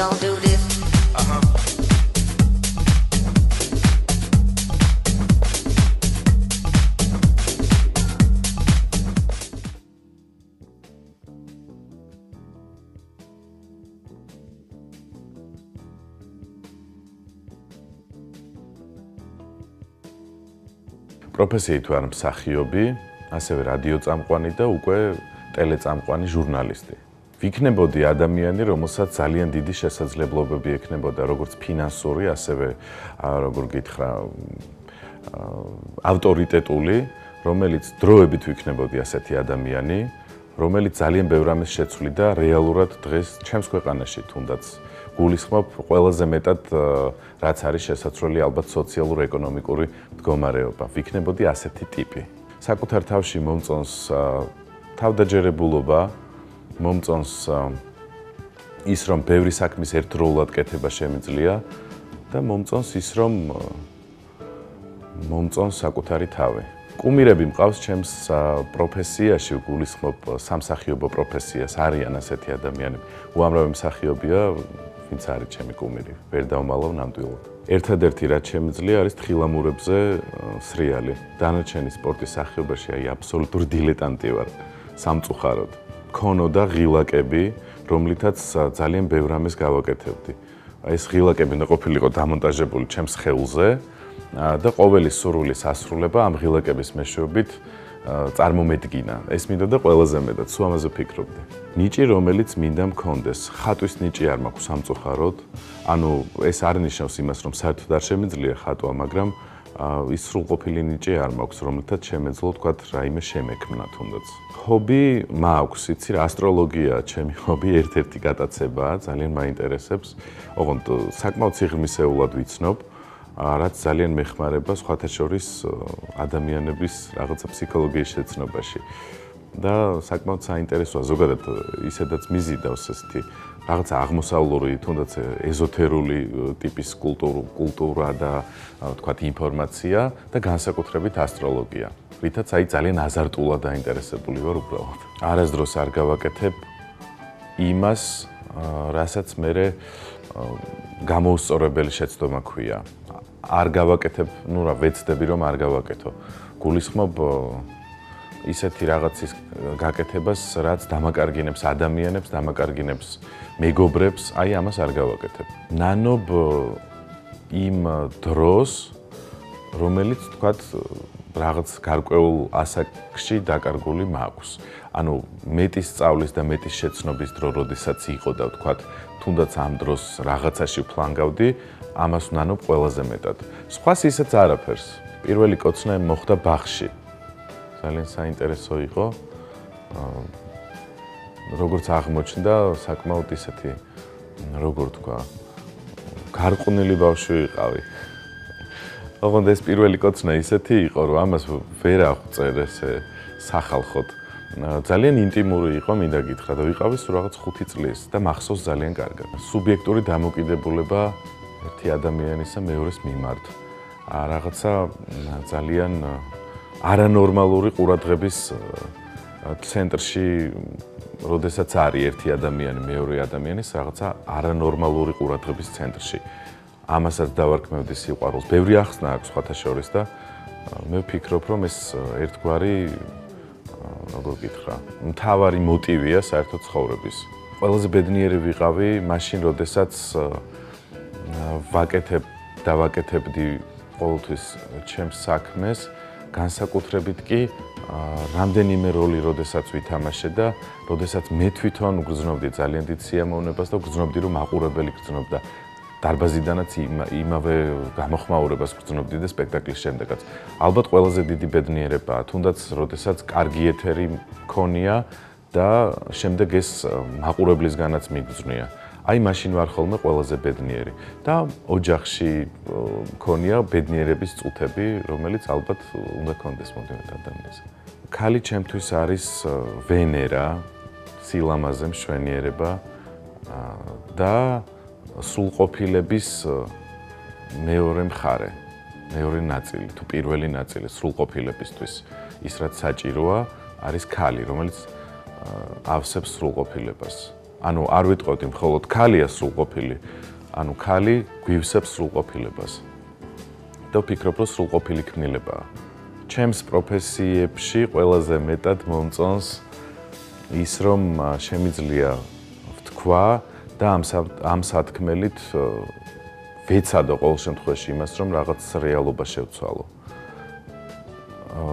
gon' do this. Uh-huh. პროფესიით ვარ მსახიობი, ასევე რადიოწამყვანი და უკვე ტელეწამყვანი ჟურნალისტი. ვიქნებოდი ადამიანი, რომელსაც ძალიან დიდი შესაძლებლობები ექნებოდა, როგორც ფინანსური, ასევე როგორ გითხრა, ავტორიტეტული, რომელიც დროებით ვიქნებოდი ასეთი ადამიანი, რომელიც ძალიან ბევრ ამის შეცვლი და რეალურად დღეს ჩემს ქვეყანაში თუნდაც გულისხმობ ყველაზე მეტად რაც არის შესაძლებელი ალბათ სოციალურ-ეკონომიკური მდგომარეობა. ვიქნებოდი ასეთი ტიპი. საკუთარ თავში მომწონს თავდაჯერებულობა, მომწონს ის რომ ბევრი საქმის ერთდროულად კეთება შემიძლია და მომწონს ის რომ მომწონს საკუთარი თავი. კუმირები მყავს ჩემს პროფესიაში, გულისხმობ სამსახიობო პროფესიას, არიან ასეთი ადამიანები. უამრავი მსახიობია, ვინც არის ჩემი კუმირი, ვერ დავმალავ ნამდვილად. ერთადერთი რაც შემიძლია არის თხილამურებზე სრიალი. დანარჩენი სპორტის სახიობაში აი აბსოლუტური დილეტანტი ვარ სამწუხაროდ. ქონო და ღილაკები, რომლითაც ძალიან ბევრ ამას გავაკეთებდი. ეს ღილაკები უნდა ყოფილიყო დამონტაჟებული ჩემს ხელზე და ყოველი სურვილის ასრულება ამ ღილაკების მეშვეობით წარმომედგინა. ეს მინდოდა ყველაზე მეტად, სულ ამაზე ფიქრობდი. ნიჭი, რომელიც მინდა მქონდეს, ხატვის ნიჭი არ მაქვს სამწუხაროდ. ანუ ეს არ ნიშნავს იმას, რომ საერთოდ არ შემიძლია ხატვა, მაგრამ ის სრულყოფილი ნიჭი არ მაქვს, რომელთაც შემეძლო თქვა რაიმე შემექმნა თუნდაც. ჰობი მაქვს, იცი რა, ასტროლოგია, ჩემი ჰობი ერთ-ერთი გატაცებაა, ძალიან მაინტერესებს. ოღონდ საკმაოდ სიღრმისეულად ვიცნობ. რაც ძალიან მეხმარება სხვათა შორის ადამიანების რაღაცა ფსიქოლოგიის შეცნობაში. და საკმაოდ საინტერესოა ზოგადად ისედაც მიზიდავს ესეთი რაღაცა აღმოსავლური, თუნდაც ეზოთერული ტიპის კულტურა, კულტურა და თქვათ ინფორმაცია და განსაკუთრებით ასტროლოგია. ვითაც აი ძალიან აზარტულად დაინტერესებული ვარ უბრალოდ. არასდროს არ გავაკეთებ იმას, რასაც მე გამოუსწორებელი შეცდომა ქვია. არ გავაკეთებ, ну რა, ვეცდები რომ არ გავაკეთო. გულისხმობ ისეთი რაღაცის გაკეთებას, რაც დამაკარგინებს ადამიანებს, დამაკარგინებს მეგობრებს, აი ამას არ გავაკეთებ. ნანობ იმ დროს, რომელიც თქვათ რაღაც გარკვეულ ასაკში დაკარგული მაქვს. ანუ მეტის სწავლის და მეტის შეცნობის დრო, როდესაც იყო და თქვათ თუნდაც ამ დროს რაღაცაში ფლანგავდი, ამას ნანობ ყველაზე მეტად. სხვას ისეც არაფერს. პირველი კოცნა მოხდა ბახში. ძალიან საინტერესო იყო. აა როგორც აღმოჩნდა, საკმაოდ ისეთი როგორ თქვა, გარყვნილი ბავშვი ვიყავი. ოღონდ ეს პირველი კოცნა ისეთი იყო, რომ ამას ვერ აღწერ ესე სახალხოდ. ძალიან ინტიმური იყო, მინდა გითხრა და ვიყავი სულ რაღაც 5 წლის და მახსოვს ძალიან კარგად. სუბიექტური დამოკიდებულება ერთი ადამიანისა მეორის მიმართ. ა რაღაცა ძალიან არანორმალური ყურადღების ცენტრში, როდესაც არის ერთი ადამიანი მეორე ადამიანის რაღაცა არანორმალური ყურადღების ცენტრში. ამასაც დავარქმევდი სიყვარულს. ბევრი ახსნა აქვს სხვათა შორის და მე ვფიქრობ, რომ ეს ერთგვარი როგორ გითხრა, მთავარი მოტივია საერთოდ ცხოვრების. ყველაზე ბედნიერი ვიყავი მაშინ, როდესაც ვაკეთებ დავაკეთებდი ყოველთვის ჩემს საქმეს, განსაკუთრებით კი რამდენიმე როლი როდესაც ვითამაშე და როდესაც მე თვითონ გრძნობდი ძალიან დიდ სიამოვნებას და გრძნობდი რომ აყურებელი გრძნობდა დარბაზიდანაც იმავე გამოხმაურებას გრძნობდი და სპექტაკლის შემდეგაც. ალბათ ყველაზე დიდი ბედნიერებაა, თუნდაც როდესაც კარგი ეთერი მქონია და შემდეგ ეს მაყურებლისგანაც მიგზნია. აი მაშინ ვარ ხოლმე ყველაზე ბედნიერი და ოჯახში მქონია ბედნიერების წუთები, რომელიც ალბათ უნდა კონდეს მომდევნო ადამიანს. ქალი ჩემთვის არის ვენერა, სილამაზე მშვენიერება და სრულყოფილების მეორე მხარე, მეორე ნაწილი, თუ პირველი ნაწილი სრულყოფილებისთვის ის რაც საჭიროა, არის ქალი, რომელიც ავსებს სრულყოფილებას. ანუ არ ვიტყოდი მხოლოდ ქალია სრულყოფილი. ანუ ქალი გვივსებს სრულყოფილებას. და ვფიქრობ, რომ სრულყოფილი ქმნილებაა. ჩემს პროფესიებში ყველაზე მეტად მომწონს ის, რომ შემიძლია ვთქვა და ამ ამ სათქმელით ვეცადო ყოველ შემთხვევაში იმას, რომ რაღაც რეალობა შევცვალო.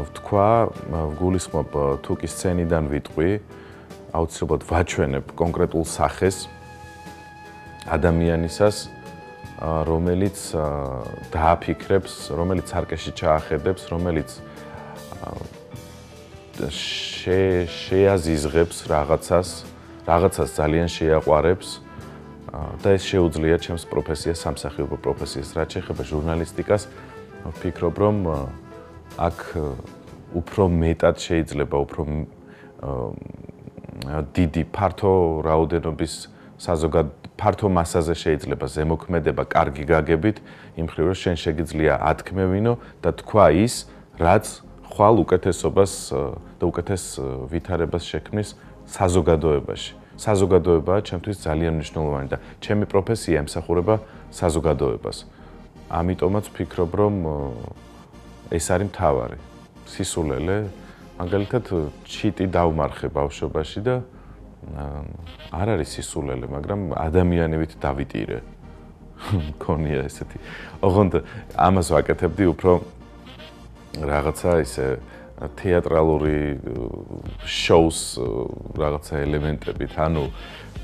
ვთქვა, გულისხმობ თუ კი სცენიდან ვიტყვი, აუცილებლად ვაჩვენებ კონკრეტულ სახეს ადამიანისას, რომელიც დააფიქრებს, რომელიც არკეში ჩაახედებს, რომელიც შეაზიზღებს რაღაცას, რაღაცას ძალიან შეაყვარებს და ეს შეუძლია ჩემს პროფესიას, სამსახიობო პროფესიას, რაც შეეხება ჟურნალისტიკას, ვფიქრობ, რომ აქ უფრო მეტად შეიძლება უფრო დიდი ფართო რაოდენობის საზოგად ფართო მასაზე შეიძლება ზემოქმედება კარგი გაგებით იმ ხრივ რომ შენ შეგიძლია ათქმევინო და თქვა ის რაც ხვალ უკეთესობას და უკეთეს ვითარებას შექმნის საზოგადოებაში. საზოგადოებაა ჩემთვის ძალიან მნიშვნელოვანი და ჩემი პროფესია ემსახურება საზოგადოებას. ამიტომაც ვფიქრობ რომ ეს არის მთავარი. სისულელე მაგალითად ჩიტი დავმარხე ბავშვობაში და არ არის სისულელე, მაგრამ ადამიანებით დავიტირე. კონია ესეთი. ოღონდ ამას ვაკეთებდი უფრო რაღაცა ისე თეატრალური შოუს რაღაცა ელემენტებით, ანუ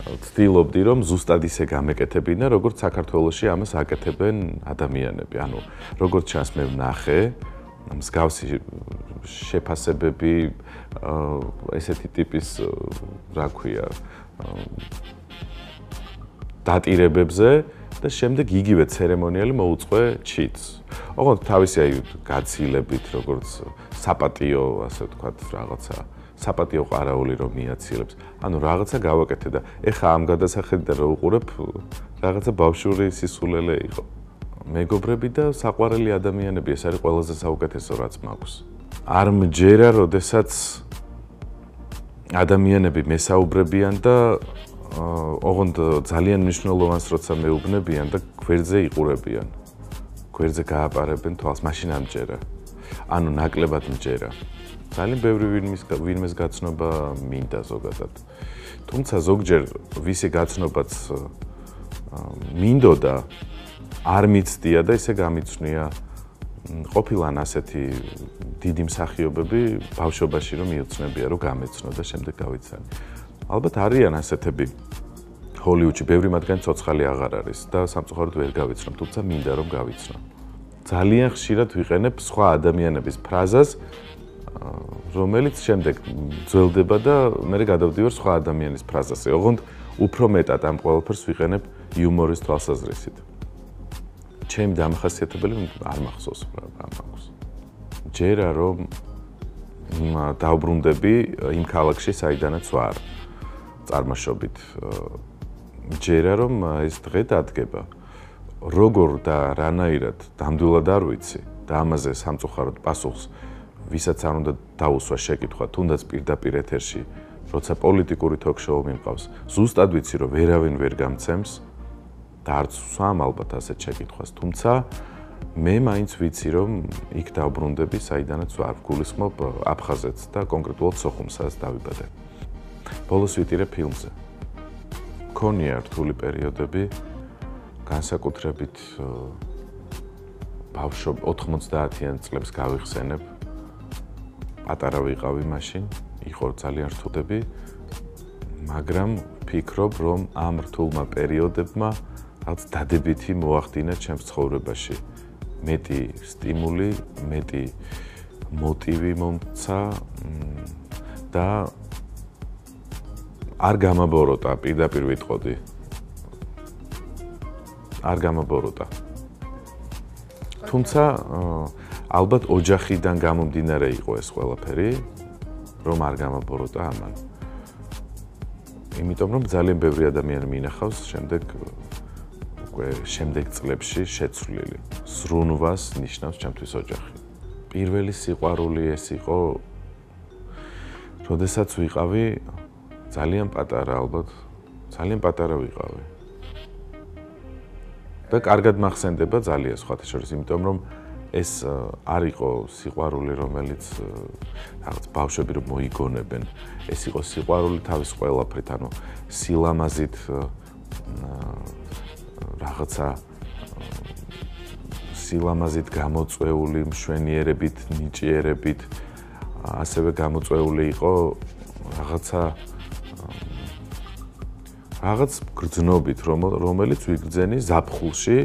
ვთილობდი რომ ზუსტად ისე გამეკეთებინა, როგორც საქართველოსში ამას აკეთებენ ადამიანები. ანუ როგორც ჩანს მე ვნახე, მსგავსი შეფასებები ესეთი ტიპის რა ქვია დატირებებზე და შემდეგ იგივე ცერემონიალი მოუწყვე ჩიტს. ოღონდ თავისი აი გაცილებით როგორც საპატიო ასე ვთქვათ რაღაცა საპატიო ყარაული რომ მიაცილებს. ანუ რაღაცა გავაკეთე და ეხა ამ გადასახედიდან რო უყურებ რაღაცა ბავშვური სისულელე იყო. მეგობრები და საყვარელი ადამიანები ეს არის ყველაზე საუკეთესო რაც მაქვს. არ მჯერა, როდესაც ადამიანები მესაუბრებიან და ოღონდ ძალიან მნიშვნელოვანს როცა მეუბნებიან და გვერდზე იყურებიან. გვერდზე გააპარებენ თვალს, მაშინ ამჯერა. ანუ ნაკლებად მჯერა. ძალიან ბევრი ვინმის ვინმეს გაცნობა მინდა ზოგადად. თუმცა ზოგჯერ ვისი გაცნობაც მინდოდა არ მიცდია და ისე გამიცნია ყოფილან ასეთი დიდი მსახიობები ბავშვობაში რომ მიოცნებია რომ გამეცნო და შემდეგ გავიცანი. ალბათ არიან ასეთები ჰოლივუდში ბევრი მათგანი ცოცხალი აღარ არის და სამწუხაროდ ვერ გავიცნო, თუმცა მინდა რომ გავიცნო. ძალიან ხშირად ვიყენებ სხვა ადამიანების ფრაზას რომელიც შემდეგ ძველდება და მე გადავდივარ სხვა ადამიანის ფრაზაზე. ოღონდ უფრო მეტად ამ ყველაფერს ვიყენებ იუმორის თვალსაზრისით. ჩემი დამახასიათებელი არ მახსოვს რა მაქვს. ჯერა რომ დაუბრუნდები იმ ქალაქში, საიდანაც ვარ. წარმოშობით. ჯერა რომ ეს დღე დადგება. როგორ და რანაირად დამდვილად არ ვიცი და ამაზე სამწუხაროდ პასუხს ვისაც არ უნდა დაუსვა შეკითხვა, თუნდაც პირდაპირ ეთერში, როცა პოლიტიკური ток-შოუ მიმყავს. ზუსტად ვიცი, რომ ვერავინ ვერ გამცემს და არც სამ ალბათ ასეთ შეკითხვას, თუმცა მე მაინც ვიცი, რომ იქ დავბრუნდები, საიდანაც ვარ გულისხმობ აფხაზეთს და კონკრეტულად სოხუმსაც დავიბადე. ბოლოს ვიტირე ფილმზე. ქონია რთული პერიოდები, განსაკუთრებით ბავშვ 90-იან წლებს გავიხსენებ. პატარა ვიყავი მაშინ, იყო ძალიან რთულები, მაგრამ ფიქრობ, რომ ამ რთულმა პერიოდებმა რაღაც დადებითი მოახდინა ჩემს ცხოვრებაში. მეტი სტიმული, მეტი მოტივი მომცა და არ გამაბოროტა, პირდაპირ ვიტყოდი. არ გამაბოროტა. თუმცა ალბათ ოჯახიდან გამომდინარე იყო ეს ყველაფერი, რომ არ გამაბოროტა ამან. იმიტომ რომ ძალიან ბევრი ადამიანი მინახავს შემდეგ უკვე შემდეგ წლებში შეცვლილი. სრუნვას ნიშნავს ჩემთვის ოჯახი. პირველი სიყვარული ეს იყო როდესაც ვიყავი ძალიან პატარა ალბათ ძალიან პატარა ვიყავი. და კარგად მახსენდება ძალიან სხვათა შორის, იმიტომ რომ ეს არ იყო სიყვარული, რომელიც რაღაც ბავშვები რომ მოიგონებენ. ეს იყო სიყვარული თავის ყველაფრით, ანუ სილამაზით რაღაცა სილამაზით გამოწვეული, მშვენიერებით, ნიჭიერებით ასევე გამოწვეული იყო რაღაცა რაღაც გრძნობით, რომელიც ვიგრძენი ზაფხულში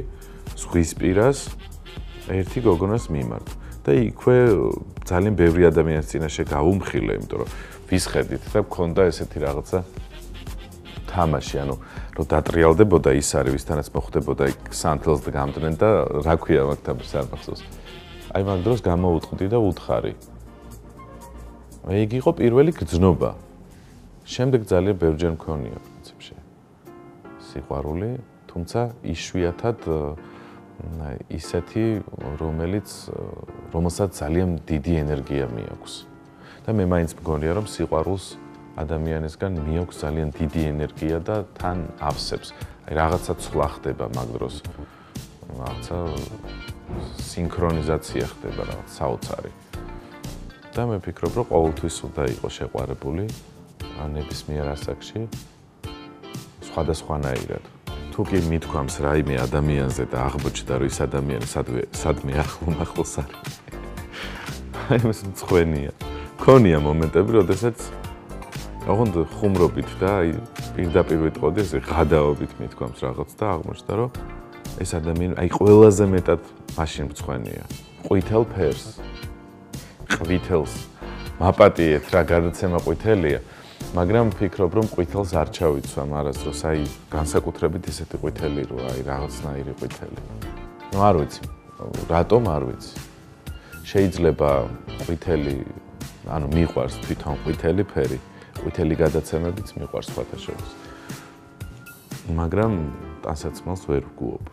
ზღვის პირას ერთი გოგონას მიმართ. და იქვე ძალიან ბევრი ადამიანის წინაშე გავუმხილე, იმიტომ რომ ვისხედით და მქონდა ესეთი რაღაცა თამაში, ანუ რომ დატრიალდებოდა ის არის, ვისთანაც მოხდებოდა იქ სანთელს გამდნენ და რა ქვია მაგ თამაშს არ მახსოვს. აი მაგ დროს გამოუტყდი და უთხარი. აი იგი იყო პირველი გრძნობა. შემდეგ ძალიან ბევრჯერ მქონია პრინციპში. სიყვარული, თუმცა იშვიათად ისეთი, რომელიც რომელსაც ძალიან დიდი ენერგია მიაქვს. და მე მაინც მგონია, რომ სიყვარულს ადამიანისგან მიაქვს ძალიან დიდი ენერგია და თან ავსებს. აი რაღაცა ცვლა ხდება მაგ დროს. რაღაცა სინქრონიზაცია ხდება რაღაც საოცარი. და მე ფიქრობ, რომ ყოველთვის უნდა იყოს შეყვარებული ნებისმიერ ასაკში სხვადასხვანაირად. თუ კი მithქვამს რაიმე ადამიანზე და აღმოჩნდა, რომ ის ადამიანი სადმე სადმე ახლოს არის. აი ეს მწვენია. ქონია მომენტები, როდესაც ოღონდ ხუმრობით და აი პირდაპირ ვიტყოდი ესე ღადაობით მithქვამს რაღაც და აღმოჩნდა, რომ ეს ადამიანი აი ყველაზე მეტად მაშინ მწვენია. ყვითელ ფერს. ყვითელს. მაპატიეთ რა გადაცემა ყვითელია. მაგრამ ვფიქრობ რომ ყვითელს არ ჩავიცვამ არასდროს აი განსაკუთრებით ესეთი ყვითელი რო აი რაღაცნაირი ყვითელი. ნუ არ ვიცი. რატომ არ ვიცი? შეიძლება ყვითელი ანუ მიყვარს თვითონ ყვითელი ფერი ყვითელი გადაცემებიც მიყვარს სხვათა შორის მაგრამ ტანსაცმელს ვერ ვგუობ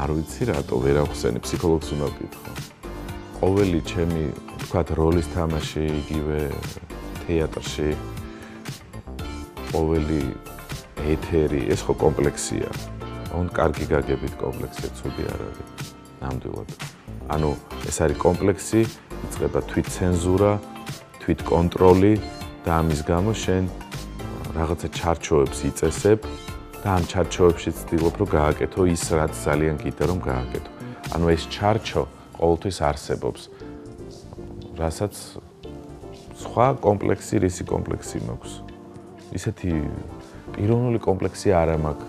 არ ვიცი რატო ვერ ახსენე ფსიქოლოგს უნდა ვკითხო ყოველი ჩემი თქვათ როლის თამაში იგივე თეატრში ყოველი ეთერი ეს ხო კომპლექსია. on კარგი გაგებით კომპლექსია ცუდი არ არის. ნამდვილად. ანუ ეს არის კომპლექსი იწყება თვით ცენზურა თვით კონტროლი და ამის გამო შენ რაღაცა ჩარჩოებს იწესებ და ამ ჩარჩოებში ცდილობ რომ გააკეთო ის რაც ძალიან გიდა რომ გააკეთო ანუ ეს ჩარჩო ყოველთვის არსებობს. რასაც სხვა კომპლექსი, რისი კომპლექსი მაქვს. ისეთი პიროვნული კომპლექსი არ მაქვს.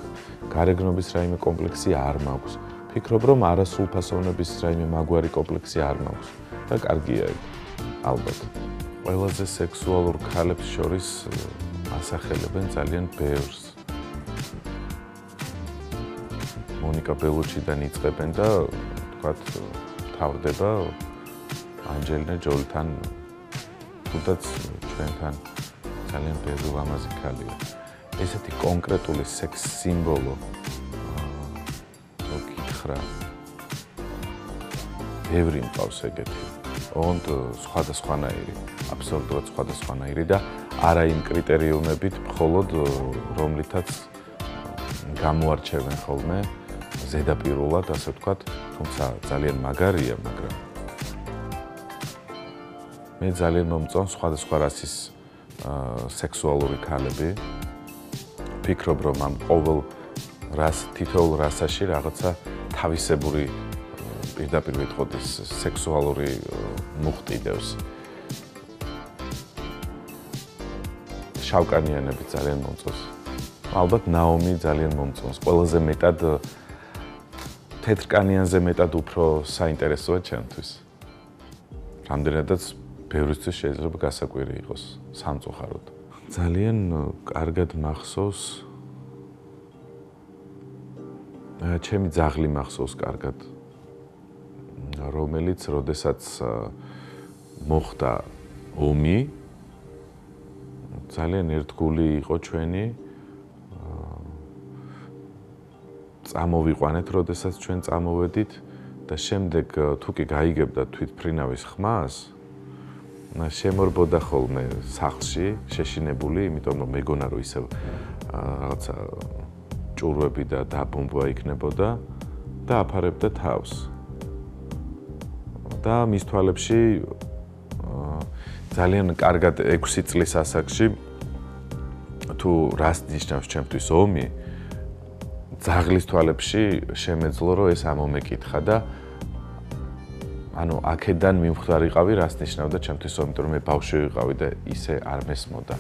გარეგნობის რაიმე კომპლექსი არ მაქვს. ფიქრობ რომ არასრულფასოვნების რაიმე მაგვარი კომპლექსი არ მაქვს. და კარგია იქ. ალბათ. ყველაზე სექსუალურ ქალებს შორის ასახელებენ ძალიან ბევრს. მონიკა ბელუჩიდან იწყებენ და თქვათ თავდება ანჯელინა ჯოლთან. თუნდაც ჩვენთან ძალიან ბევრი ლამაზი ქალია. ესეთი კონკრეტული სექს სიმბოლო მოგითხრა ბევრი მყავს ეგეთი. ოღონდ სხვადასხვანაირი აბსოლუტურად სხვადასხვანაირი და არა იმ კრიტერიუმებით მხოლოდ რომლითაც გამოარჩევენ ხოლმე ზედაპირულად ასე ვთქვათ, თუმცა ძალიან მაგარია, მაგრამ მე ძალიან მომწონს სხვადასხვა რასის სექსუალური ქალები. ფიქრობ, რომ ამ ყოველ რას თითოეულ რასაში რაღაცა თავისებური პირდაპირ ვიტყოდეს სექსუალური მუხტი დევს. შავკანიანები ძალიან მომწონს. ალბათ ნაომი ძალიან მომწონს. ყველაზე მეტად თეთრკანიანზე მეტად უფრო საინტერესოა ჩემთვის. რამდენადაც ბევრისთვის შეიძლება გასაკვირი იყოს სამწუხაროდ. ძალიან კარგად მახსოვს ჩემი ძაღლი მახსოვს კარგად რომელიც როდესაც მოხდა ომი ძალიან ერთგული იყო ჩვენი წამოვიყვანეთ, როდესაც ჩვენ წამოვედით და შემდეგ თუ კი გაიგებდა თვითფრინავის ხმას, შემორბოდა ხოლმე სახლში, შეშინებული, იმიტომ რომ მეგონა რომ ისევ რაღაცა ჭურვები და დაბომბვა იქნებოდა და აფარებდა თავს. და მის თვალებში ძალიან კარგად 6 წლის ასაკში თუ რას ნიშნავს ჩემთვის ომი ზაღლის თვალებში შემეძლო რომ ეს ამომეკითხა და ანუ აქედან მიმხვდარიყავი რას ნიშნავდა ჩემთვის ომი რომ მე ბავშვი ვიყავი და ისე არ მესმოდა.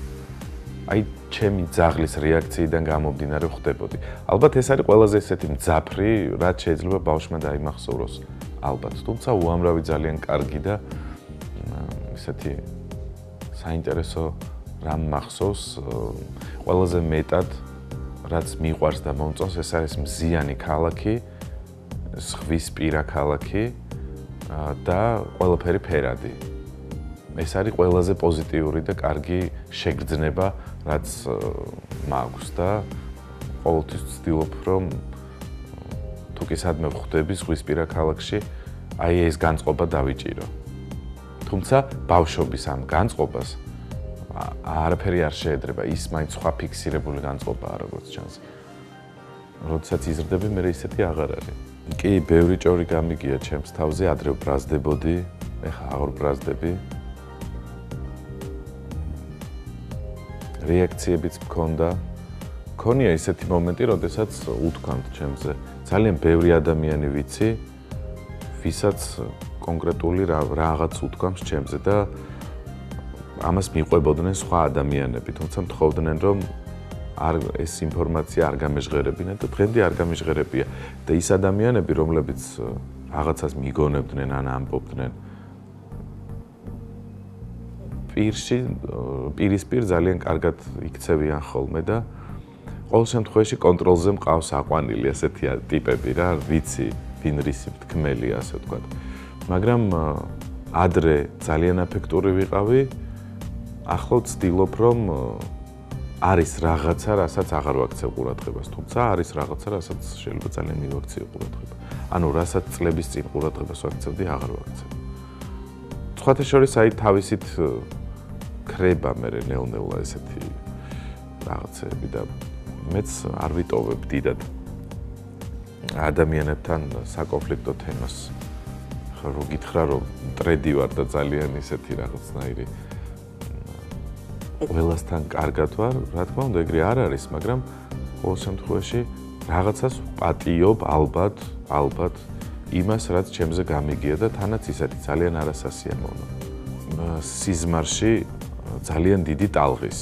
აი ჩემი ზაღლის რეაქციიდან გამომდინარე ხდებოდი ალბათ ეს არის ყველაზე ესეთი მძაფრი რაც შეიძლება ბავშვმა დაიმახსოვროს. ალბათ თუმცა უამრავი ძალიან კარგი და ესეთი საინტერესო რამ მახსოვს ყველაზე მეტად რაც მიყვარს და მომწონს ეს არის მზიანი ქალაქი ზღვის პირა ქალაქი და ყველაფერი ფერადი. ეს არის ყველაზე პოზიტიური და კარგი შეგრძნება რაც მაქვს და ყოველთვის ვცდილობ რომ თუ კი სადმე ვხვდები ზღვის პირა ქალაქში აი ეს განწყობა დავიჭირო თუმცა ბავშვობის ამ განწყობას არაფერი არ შეედრება ის მაინც სხვა ფიქსირებული განწყობაა როგორც ჩანს. როდესაც იზრდები მე ისეთი აღარ არის. კი, ბევრი ჭორი გამიგია ჩემს თავზე, ადრე ვბრაზდებოდი, ეხა აღარ ვბრაზდები. რეაქციებიც მქონდა. მქონია ისეთი მომენტი, როდესაც უთქვამთ ჩემზე. ძალიან ბევრი ადამიანი ვიცი, ვისაც კონკრეტული რაღაც უთქვამს ჩემზე და ამას მიყვებოდნენ სხვა ადამიანები, თუმცა მთხოვდნენ რომ არ ეს ინფორმაცია არ გამეჟღერებინათ და დღემდე არ გამეჟღერებია და ის ადამიანები, რომლებიც რაღაცას მიგონებდნენ ან ამბობდნენ პირში პირისპირ ძალიან კარგად იქცევიან ხოლმე და ყოველ შემთხვევაში კონტროლზე მყავს აყვანილი ასეთი ტიპები რა, ვიცი, ვინ რისი თქმელი ასე ვთქვა. მაგრამ ადრე ძალიან აფექტური ვიყავი ახლა ვცდილობ რომ არის რაღაცა, რასაც აღარ ვაქცევ ყურადღებას, თუმცა არის რაღაცა, რასაც შეიძლება ძალიან მივაქციო ყურადღება. ანუ რასაც წლების წინ ყურადღებას ვაქცევდი, აღარ ვაქცევ. სხვათა შორის აი თავისით ქრება მე ნელ-ნელა ესეთი რაღაცები და მეც არ ვიტოვებ დიდად ადამიანებთან საკონფლიქტო თემას. ხო რო გითხრა რომ ტრედი ვარ და ძალიან ისეთი რაღაცნაირი ყველასთან კარგად ვარ, რა თქმა უნდა, ეგრე არ არის, მაგრამ ყოველ შემთხვევაში რაღაცას პატიობ ალბათ, ალბათ იმას, რაც ჩემზე გამიგია და თანაც ისეთი ძალიან არასასიამოვნო. სიზმარში ძალიან დიდი ტალღის.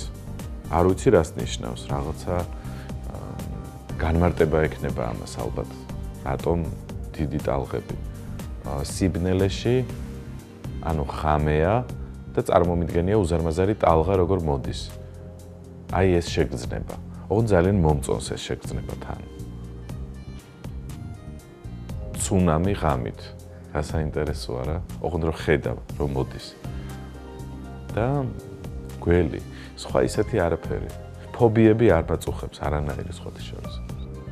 არ ვიცი რას ნიშნავს, რაღაცა განმარტება ექნება ამას ალბათ. რატომ დიდი ტალღები? სიბნელეში ანუ ხამეა და წარმომიდგენია უზარმაზარი ტალღა როგორ მოდის. აი ეს შეგრძნება. ოღონდ ძალიან მომწონს ეს შეგრძნება თან. ცუნამი ღამით. რა საინტერესოა რა? ოღონდ რომ ხედავ რომ მოდის. და გველი, სხვა ისეთი არაფერი. ფობიები არ პაწუხებს არანაირი სხვა შორის.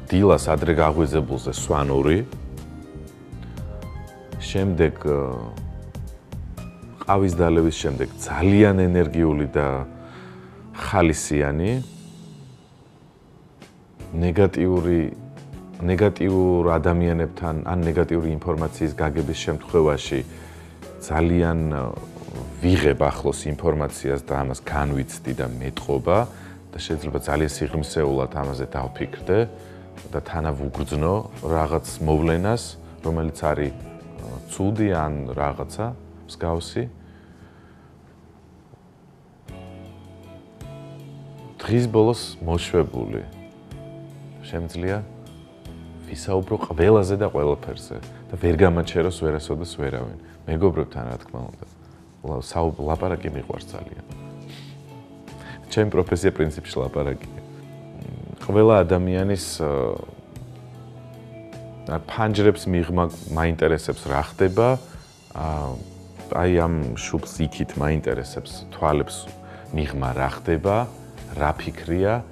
დილას ადრე გაღვიძებულზე სვანური. შემდეგ ყავის დალევის შემდეგ ძალიან ენერგიული და ხალისიანი ნეგატიური ნეგატიურ ადამიანებთან ან ნეგატიური ინფორმაციის გაგების შემთხვევაში ძალიან ვიღებ ახლოს ინფორმაციას და ამას განვიცდი და მეტყობა და შეიძლება ძალიან სიღრმისეულად ამაზე დავფიქრდე და თანავუგრძნო რაღაც მოვლენას, რომელიც არის ცუდი ან რაღაცა მსგავსი. დღის ბოლოს მოშვებული. შემძლია ვისაუბრო ყველაზე და ყველაფერზე. და ვერ გამაჩეროს ვერასოდეს ვერავინ. მეგობრებთან რა თქმა უნდა. ლაპარაკი მიყვარს ძალიან. ჩემ პროფესია პრინციპში ლაპარაკია. ყველა ადამიანის ფანჯრებს მიღმა მაინტერესებს რა ხდება. აი ამ შუბს იქით მაინტერესებს თვალებს მიღმა რა ხდება რა ფიქრია,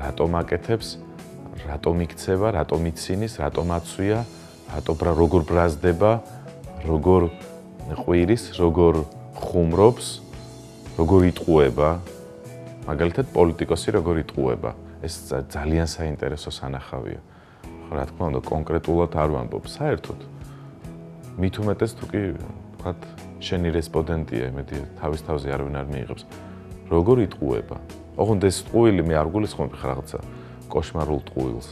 რატომ აკეთებს, რატომ იქცევა, რატომ იცინის, რატომ აცვია, რატომ როგორ ბრაზდება, როგორ ყვირის, როგორ ხუმრობს, როგორ იტყუება. მაგალითად პოლიტიკოსი როგორ იტყუება. ეს ძალიან საინტერესო სანახავია რა თქმა უნდა კონკრეტულად არ ვამბობ, საერთოდ მით უმეტეს თუ კი ვთქვათ შენი რესპონდენტია, იმედი თავის თავზე არავინ არ მიიღებს. როგორ იტყუება? ოღონდ ეს ტყუილი მე არ გულისხმობ რაღაცა кошмарულ ტყუილს.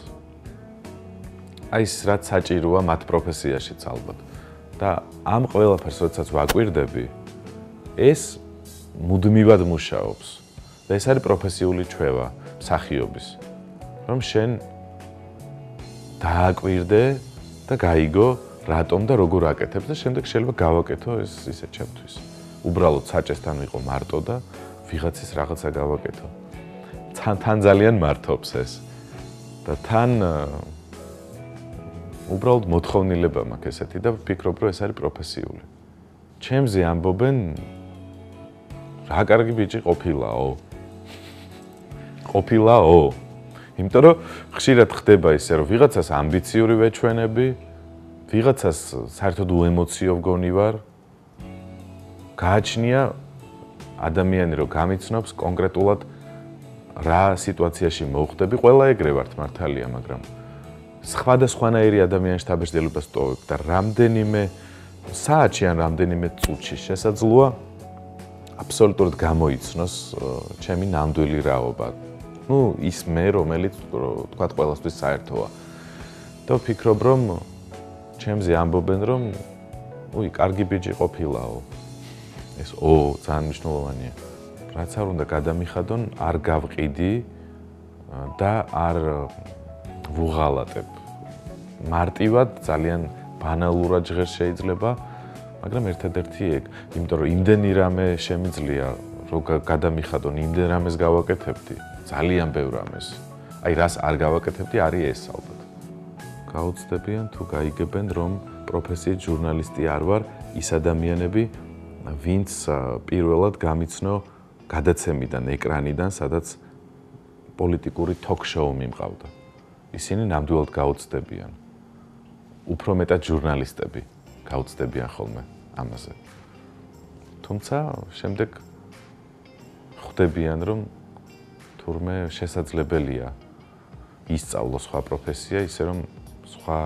აი ეს რაც საჭიროა მათ პროფესიაშიც ალბათ. და ამ ყველაფერს როდესაც ვაკვირდები, ეს მუდმივად მუშაობს. და ეს არის პროფესიული ჩვევა მსახიობის. რომ შენ დააკვირდე და გაიგო რატომ და როგორ აკეთებს და შემდეგ შეიძლება გავაკეთო ეს ისე ჩემთვის უბრალოდ საჭესთან ვიყო მარტო და ვიღაცის რაღაცა გავაკეთო თან თან ძალიან მართობს ეს და თან უბრალოდ მოთხოვნილება მაქვს ესეთი და ვფიქრობ რომ ეს არის პროფესიული ჩემზე ამბობენ რა კარგი ბიჭი ყოფილაო. ყოფილაო. იმიტომ რომ ხშირად ხდება ისე რომ ვიღაცას ამბიციური ვეჩვენები, ვიღაცას საერთოდ უემოციო ვგონი ვარ. გააჩნია ადამიანი რომ გამიცნობს კონკრეტულად რა სიტუაციაში მოხდები, ყველა ეგრე ვართ მართალია, მაგრამ სხვადასხვანაირი ადამიანის შთაბეჭდილებას ტოვებ და რამდენიმე საათში ან რამდენიმე წუთში შესაძლოა აბსოლუტურად გამოიცნოს ჩემი ნამდვილი რაობა. Ну ის მე რომელიც თქვა ყველასთვის საერთოა. და ვფიქრობ რომ ჩემზე ამბობენ რომ უი კარგი ბიჭი ყოფილაო. ეს ო ძალიან მნიშვნელოვანია. რაც არ უნდა გადამიხადონ, არ გავყიდი და არ ვუღალატებ. მარტივად ძალიან ბანალურად ჟღერ შეიძლება მაგრამ ერთადერთი ეგ, იმიტომ რომ იმდენი რამე შემიძლია რომ გადამიხადონ, იმდენ რამეს გავაკეთებდი, ძალიან ბევრ ამეს. აი რას არ გავაკეთებდი, არის ეს ალბათ. გაუცდებიან თუ გაიგებენ, რომ პროფესიით ჟურნალისტი არ ვარ, ის ადამიანები, ვინც პირველად გამიცნო გადაცემიდან, ეკრანიდან, სადაც პოლიტიკური ток-შოუ მიმყავდა. ისინი ნამდვილად გაუცდებიან. უფრო მეტად ჟურნალისტები გაუცდებიან ხოლმე ამაზე. თუმცა შემდეგ ხვდებიან, რომ თურმე შესაძლებელია ისწავლო სხვა პროფესია, ისე რომ სხვა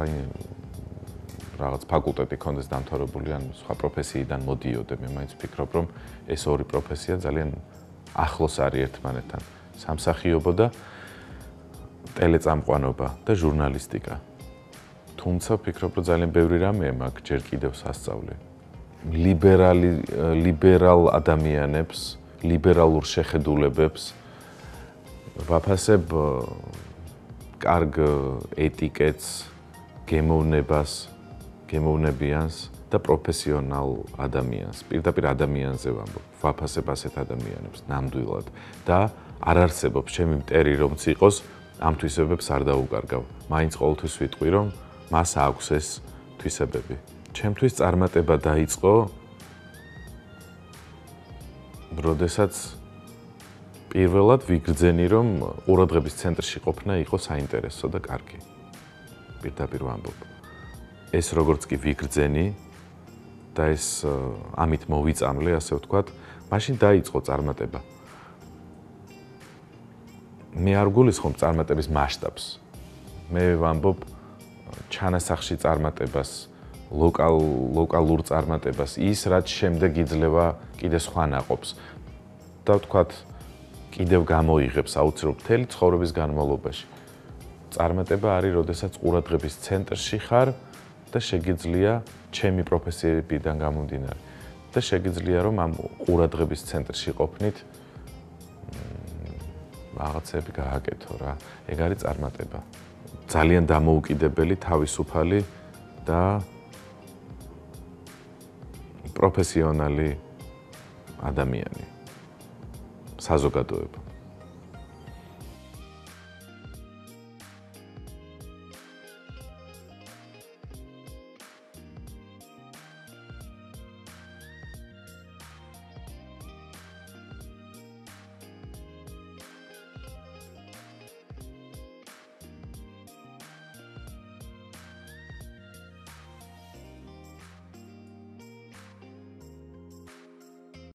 რაღაც ფაკულტეტი კონდეს დამთავრებული ან სხვა პროფესიიდან მოდიოდე. მე მაინც ვფიქრობ რომ ეს ორი პროფესია ძალიან ახლოს არის ერთმანეთთან. სამსახიობო და ტელეწამყვანობა და ჟურნალისტიკა. თუმცა ვფიქრობ რომ ძალიან ბევრი რამეა მაგ ჯერ კიდევ სასწავლე. ლიბერალი ლიბერალ ადამიანებს, ლიბერალურ შეხედულებებს ვაფასებ კარგ ეტიკეტს, გემოვნებას, გემოვნებიანს და პროფესიონალ ადამიანს, პირდაპირ ადამიანზე ვამბობ. ვაფასებ ასეთ ადამიანებს ნამდვილად და არ არსებობს ჩემი მტერი რომც იყოს ამ თვისებებს არ დაუკარგავ. მაინც ყოველთვის ვიტყვი რომ მას აქვს ეს თვისებები. ჩემთვის წარმატება დაიწყო როდესაც პირველად ვიგრძენი, რომ ყურადღების ცენტრში ყოფნა იყო საინტერესო და კარგი. პირდაპირ ვამბობ. ეს როგორც კი ვიგრძენი და ეს ამით მოვიწამლე, ასე ვთქვათ, მაშინ დაიწყო წარმატება. მე არ გულისხმობ წარმატების მასშტაბს. მე ვამბობ ჩანასახში წარმატებას, ლოკალ ლოკალურ წარმატებას, ის რაც შემდეგ იძლევა კიდე სხვა ناقობს. და ვთქვათ, კიდევ გამოიღებს აუცილებლად მთელი ცხოვრების განმავლობაში. წარმატება არის, როდესაც ყურადღების ცენტრში ხარ და შეგიძლია ჩემი პროფესიებიდან გამომდინარე და შეგიძლია რომ ამ ყურადღების ცენტრში ყოფნით რაღაცები გააკეთო რა. ეგ არის წარმატება. ძალიან დამოუკიდებელი, თავისუფალი და პროფესიონალი ადამიანი საზოგადოება